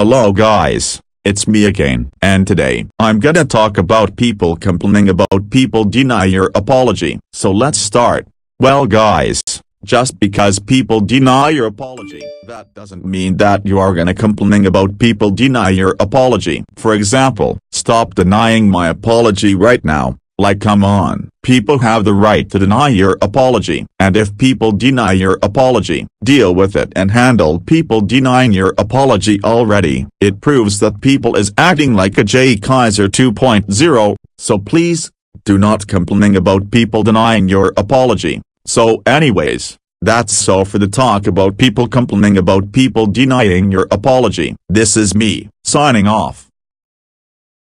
Hello guys, it's me again. And today, I'm gonna talk about people complaining about people deny your apology. So let's start. Well guys, just because people deny your apology, that doesn't mean that you are gonna complaining about people deny your apology. For example, stop denying my apology right now. Like come on, people have the right to deny your apology, and if people deny your apology, deal with it and handle people denying your apology already. It proves that people is acting like a Jay Kaiser 2.0, so please, do not complaining about people denying your apology. So anyways, that's so for the talk about people complaining about people denying your apology. This is me, signing off.